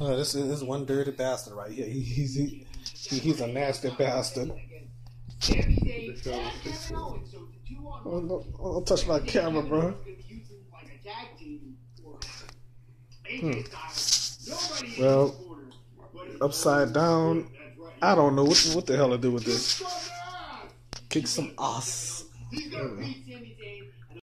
Uh, this is this is one dirty bastard right here. He, he's he, he, he's a nasty bastard. Oh, don't, don't touch my camera, bro. Hmm. Well, upside down. I don't know what what the hell to do with this. Kick some ass.